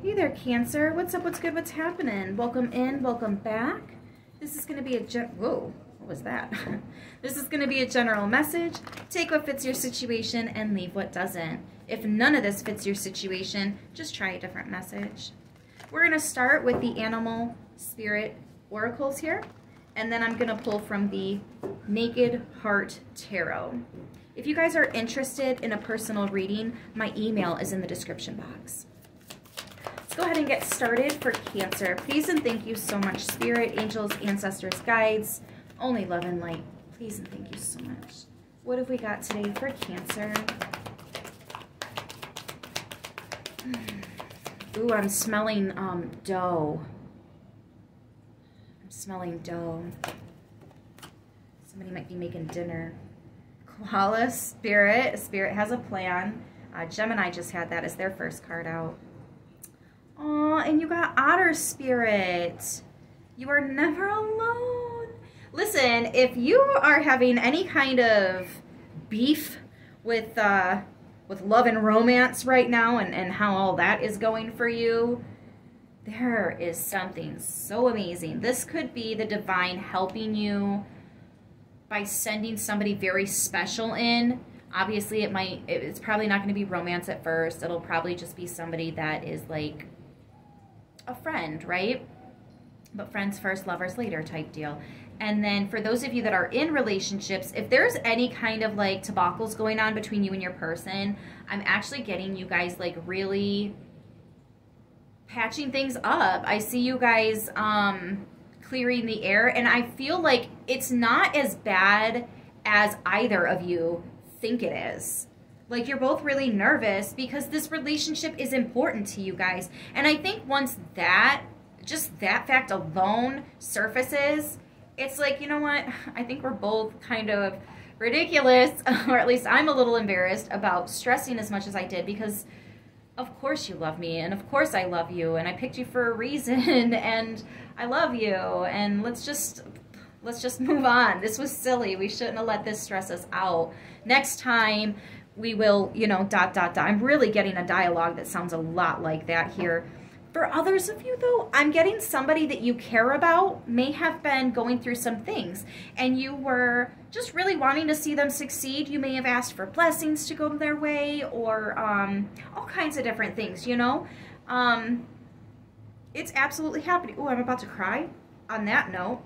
Hey there, Cancer. What's up? What's good? What's happening? Welcome in. Welcome back. This is going to be a gen- whoa. What was that? this is going to be a general message. Take what fits your situation and leave what doesn't. If none of this fits your situation, just try a different message. We're going to start with the animal spirit oracles here, and then I'm going to pull from the Naked Heart Tarot. If you guys are interested in a personal reading, my email is in the description box. Go ahead and get started for Cancer. Please and thank you so much, Spirit, Angels, Ancestors, Guides, only love and light. Please and thank you so much. What have we got today for Cancer? Ooh, I'm smelling um, dough. I'm smelling dough. Somebody might be making dinner. Koala Spirit. Spirit has a plan. Uh, Gemini just had that as their first card out. Aw, and you got Otter Spirit. You are never alone. Listen, if you are having any kind of beef with uh, with love and romance right now and, and how all that is going for you, there is something so amazing. This could be the divine helping you by sending somebody very special in. Obviously, it might, it's probably not going to be romance at first. It'll probably just be somebody that is like a friend, right? But friends first, lovers later type deal. And then for those of you that are in relationships, if there's any kind of like tobacco's going on between you and your person, I'm actually getting you guys like really patching things up. I see you guys um clearing the air. And I feel like it's not as bad as either of you think it is. Like you're both really nervous because this relationship is important to you guys. And I think once that, just that fact alone surfaces, it's like, you know what? I think we're both kind of ridiculous, or at least I'm a little embarrassed about stressing as much as I did because of course you love me and of course I love you and I picked you for a reason and I love you and let's just let's just move on. This was silly. We shouldn't have let this stress us out. Next time we will, you know, dot dot dot. I'm really getting a dialogue that sounds a lot like that here. For others of you, though, I'm getting somebody that you care about may have been going through some things and you were just really wanting to see them succeed. You may have asked for blessings to go their way or um, all kinds of different things, you know. Um, it's absolutely happening. Oh, I'm about to cry on that note.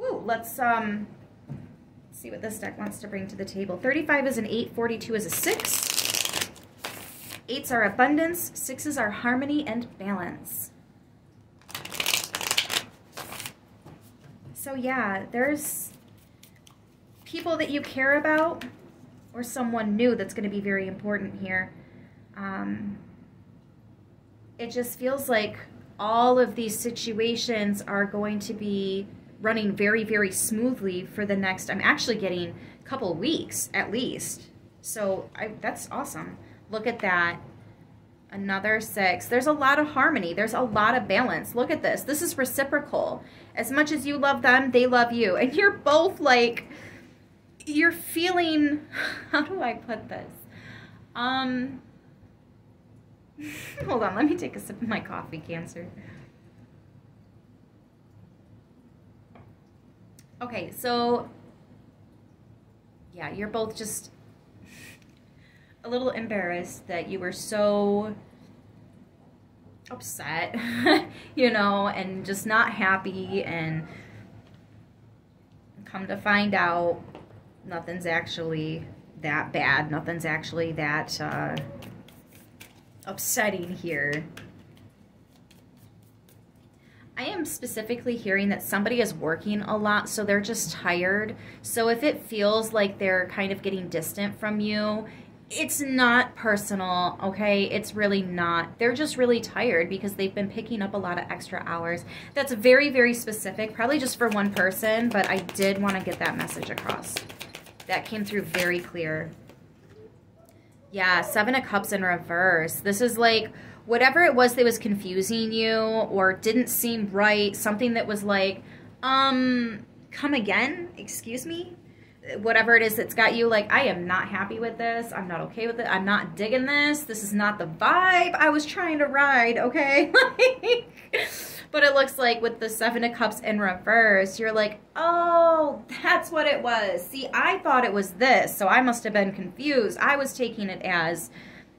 Ooh, let's um, see what this deck wants to bring to the table. 35 is an 8, 42 is a 6. Eights are abundance, sixes are harmony and balance. So yeah, there's people that you care about or someone new that's going to be very important here. Um, it just feels like all of these situations are going to be running very, very smoothly for the next, I'm actually getting a couple weeks at least. So I, that's awesome. Look at that. Another six. There's a lot of harmony. There's a lot of balance. Look at this. This is reciprocal. As much as you love them, they love you. And you're both like, you're feeling, how do I put this? Um, hold on, let me take a sip of my coffee, Cancer. Okay, so, yeah, you're both just a little embarrassed that you were so upset, you know, and just not happy and come to find out nothing's actually that bad. Nothing's actually that uh, upsetting here. I am specifically hearing that somebody is working a lot, so they're just tired. So if it feels like they're kind of getting distant from you, it's not personal, okay? It's really not. They're just really tired because they've been picking up a lot of extra hours. That's very, very specific, probably just for one person, but I did want to get that message across. That came through very clear. Yeah, Seven of Cups in reverse. This is like whatever it was that was confusing you or didn't seem right, something that was like, um, come again? Excuse me? whatever it is that's got you like i am not happy with this. I'm not okay with it. I'm not digging this. This is not the vibe i was trying to ride okay? But it looks like with the seven of cups in reverse you're like oh that's what it was. See i thought it was this so i must have been confused. I was taking it as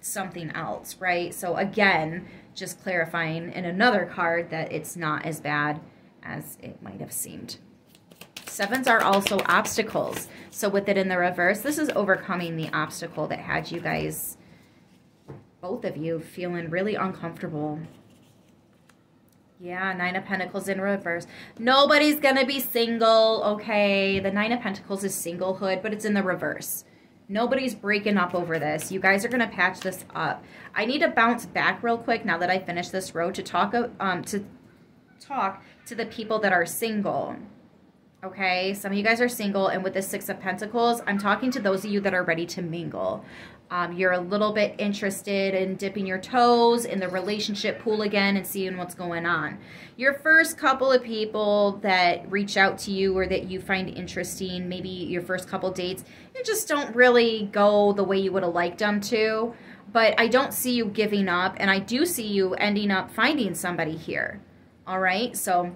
something else right so again just clarifying in another card that it's not as bad as it might have seemed Sevens are also obstacles. So with it in the reverse, this is overcoming the obstacle that had you guys, both of you, feeling really uncomfortable. Yeah, Nine of Pentacles in reverse. Nobody's going to be single, okay? The Nine of Pentacles is singlehood, but it's in the reverse. Nobody's breaking up over this. You guys are going to patch this up. I need to bounce back real quick now that I finished this row to talk um to talk to the people that are single okay? Some of you guys are single, and with the Six of Pentacles, I'm talking to those of you that are ready to mingle. Um, you're a little bit interested in dipping your toes in the relationship pool again and seeing what's going on. Your first couple of people that reach out to you or that you find interesting, maybe your first couple dates, you just don't really go the way you would have liked them to. But I don't see you giving up, and I do see you ending up finding somebody here. All right, so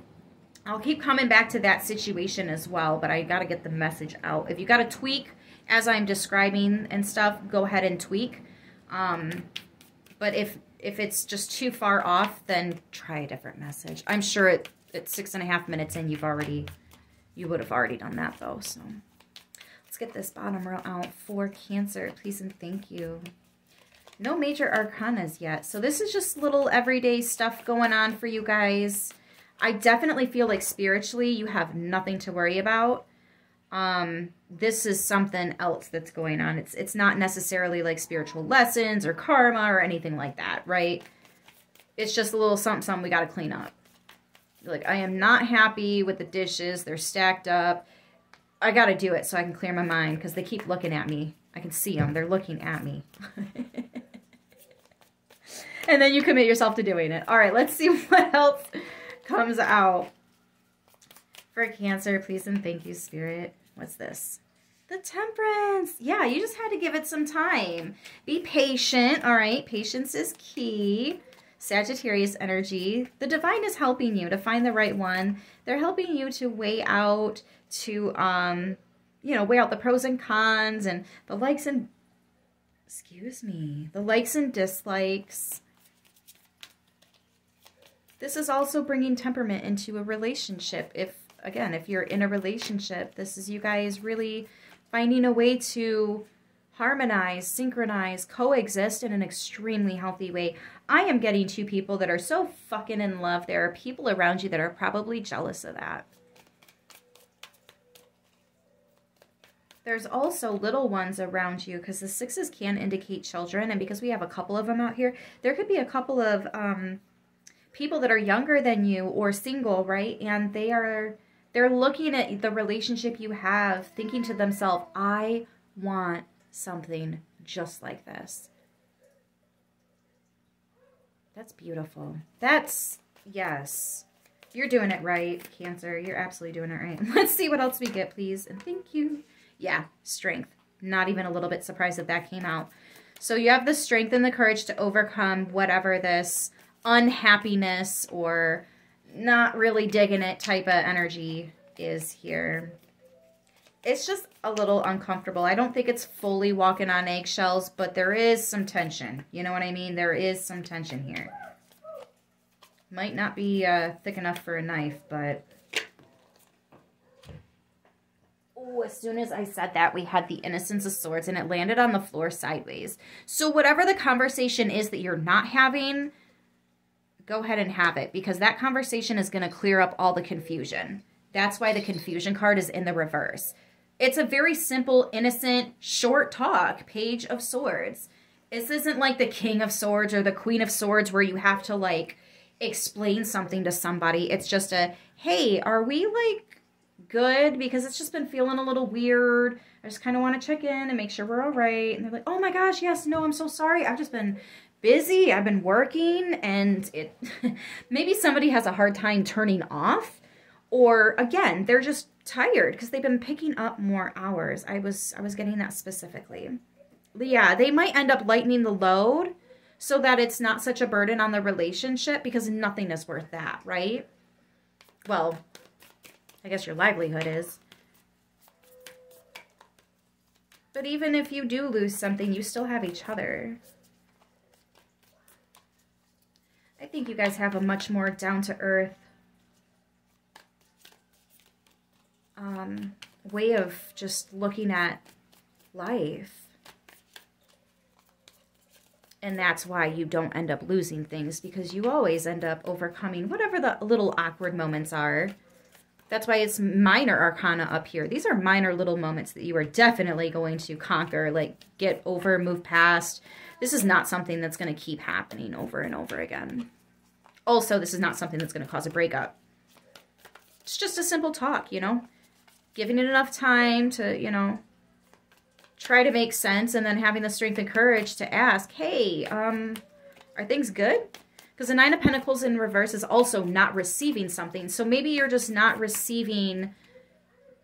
I'll keep coming back to that situation as well, but I got to get the message out. If you got to tweak as I'm describing and stuff, go ahead and tweak. Um, but if if it's just too far off, then try a different message. I'm sure it, at six and a half minutes in, you've already, you would have already done that though. So let's get this bottom row out for Cancer. Please and thank you. No major arcanas yet. So this is just little everyday stuff going on for you guys. I definitely feel like spiritually you have nothing to worry about. Um, this is something else that's going on. It's it's not necessarily like spiritual lessons or karma or anything like that, right? It's just a little something, something we got to clean up. Like, I am not happy with the dishes. They're stacked up. I got to do it so I can clear my mind because they keep looking at me. I can see them. They're looking at me. and then you commit yourself to doing it. All right, let's see what else comes out. For Cancer, please and thank you, Spirit. What's this? The Temperance. Yeah, you just had to give it some time. Be patient, all right? Patience is key. Sagittarius energy. The divine is helping you to find the right one. They're helping you to weigh out, to, um, you know, weigh out the pros and cons and the likes and, excuse me, the likes and dislikes. This is also bringing temperament into a relationship. If, again, if you're in a relationship, this is you guys really finding a way to harmonize, synchronize, coexist in an extremely healthy way. I am getting two people that are so fucking in love. There are people around you that are probably jealous of that. There's also little ones around you because the sixes can indicate children. And because we have a couple of them out here, there could be a couple of um, people that are younger than you or single, right? And they are they're looking at the relationship you have, thinking to themselves, I want something just like this. That's beautiful. That's, yes. You're doing it right, Cancer. You're absolutely doing it right. Let's see what else we get, please. And thank you. Yeah, strength. Not even a little bit surprised that that came out. So you have the strength and the courage to overcome whatever this unhappiness or not really digging it type of energy is here. It's just a little uncomfortable. I don't think it's fully walking on eggshells, but there is some tension. You know what I mean? There is some tension here. Might not be uh, thick enough for a knife, but... Oh, as soon as I said that, we had the Innocence of Swords, and it landed on the floor sideways. So whatever the conversation is that you're not having go ahead and have it because that conversation is going to clear up all the confusion. That's why the confusion card is in the reverse. It's a very simple, innocent, short talk, page of swords. This isn't like the king of swords or the queen of swords where you have to like explain something to somebody. It's just a, hey, are we like good? Because it's just been feeling a little weird. I just kind of want to check in and make sure we're all right. And they're like, oh my gosh, yes, no, I'm so sorry. I've just been busy, I've been working, and it maybe somebody has a hard time turning off, or again, they're just tired because they've been picking up more hours. I was I was getting that specifically. Yeah, they might end up lightening the load so that it's not such a burden on the relationship because nothing is worth that, right? Well, I guess your livelihood is. But even if you do lose something, you still have each other. I think you guys have a much more down-to-earth um, way of just looking at life. And that's why you don't end up losing things because you always end up overcoming whatever the little awkward moments are. That's why it's minor arcana up here. These are minor little moments that you are definitely going to conquer, like get over, move past. This is not something that's going to keep happening over and over again. Also, this is not something that's going to cause a breakup. It's just a simple talk, you know? giving it enough time to, you know, try to make sense and then having the strength and courage to ask, hey, um, are things good? Because the Nine of Pentacles in reverse is also not receiving something. So maybe you're just not receiving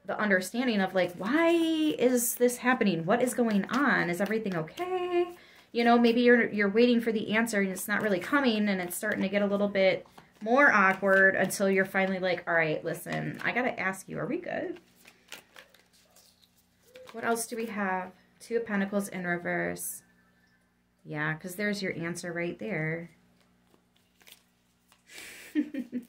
the understanding of like, why is this happening? What is going on? Is everything okay? You know, maybe you're you're waiting for the answer and it's not really coming and it's starting to get a little bit more awkward until you're finally like, all right, listen, I got to ask you, are we good? What else do we have? Two of Pentacles in reverse. Yeah, because there's your answer right there.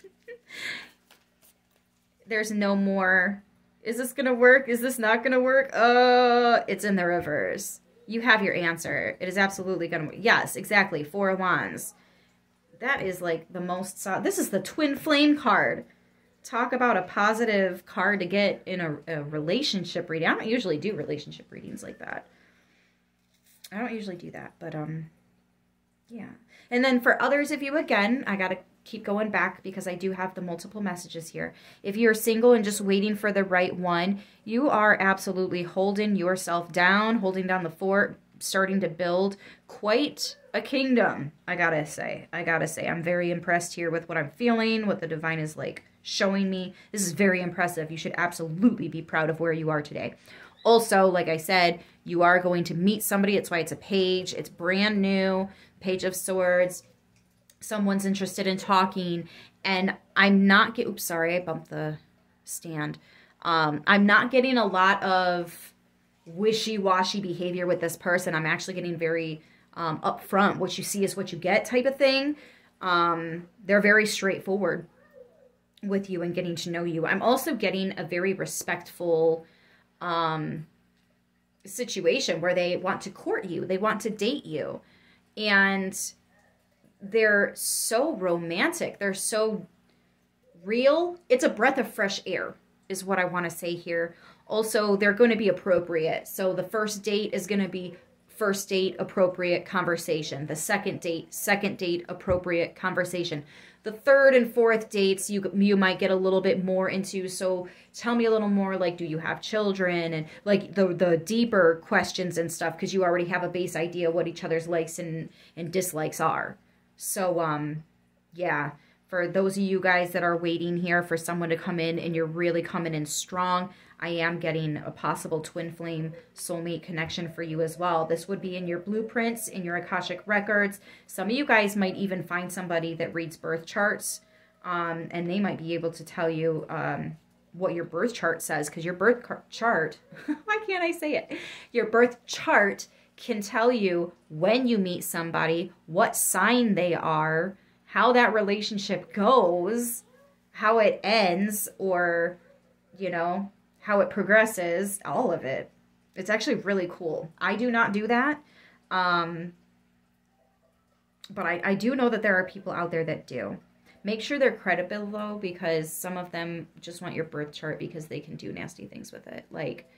there's no more. Is this going to work? Is this not going to work? Uh, it's in the reverse. You have your answer. It is absolutely going to work. Yes, exactly. Four of Wands. That is like the most... This is the Twin Flame card talk about a positive card to get in a, a, relationship reading. I don't usually do relationship readings like that. I don't usually do that, but um, yeah. And then for others of you, again, I got to keep going back because I do have the multiple messages here. If you're single and just waiting for the right one, you are absolutely holding yourself down, holding down the fort, starting to build quite a kingdom, I gotta say. I gotta say, I'm very impressed here with what I'm feeling, what the divine is like showing me. This is very impressive. You should absolutely be proud of where you are today. Also, like I said, you are going to meet somebody. That's why it's a page. It's brand new, page of swords. Someone's interested in talking. And I'm not get. Oops, sorry, I bumped the stand. Um, I'm not getting a lot of wishy-washy behavior with this person. I'm actually getting very um, upfront. What you see is what you get type of thing. Um, they're very straightforward with you and getting to know you. I'm also getting a very respectful um, situation where they want to court you, they want to date you. And they're so romantic, they're so real. It's a breath of fresh air, is what I want to say here. Also, they're going to be appropriate. So the first date is going to be first date appropriate conversation. The second date, second date appropriate conversation the third and fourth dates you you might get a little bit more into so tell me a little more like do you have children and like the the deeper questions and stuff because you already have a base idea what each other's likes and and dislikes are so um yeah for those of you guys that are waiting here for someone to come in and you're really coming in strong I am getting a possible twin flame soulmate connection for you as well. This would be in your blueprints, in your Akashic records. Some of you guys might even find somebody that reads birth charts, um, and they might be able to tell you um, what your birth chart says, because your birth chart, why can't I say it? Your birth chart can tell you when you meet somebody, what sign they are, how that relationship goes, how it ends, or, you know, how it progresses, all of it. It's actually really cool. I do not do that. Um, but I, I do know that there are people out there that do. Make sure they're credible though, because some of them just want your birth chart because they can do nasty things with it. Like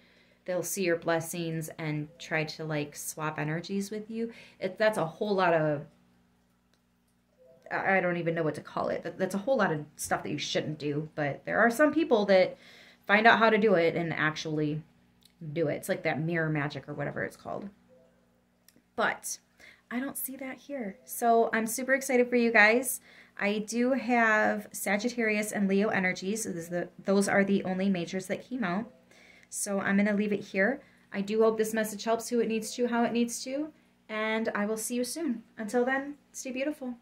they'll see your blessings and try to like swap energies with you. It, that's a whole lot of I don't even know what to call it. That's a whole lot of stuff that you shouldn't do. But there are some people that find out how to do it and actually do it. It's like that mirror magic or whatever it's called. But I don't see that here. So I'm super excited for you guys. I do have Sagittarius and Leo energies. So the, those are the only majors that came out. So I'm going to leave it here. I do hope this message helps who it needs to, how it needs to, and I will see you soon. Until then, stay beautiful.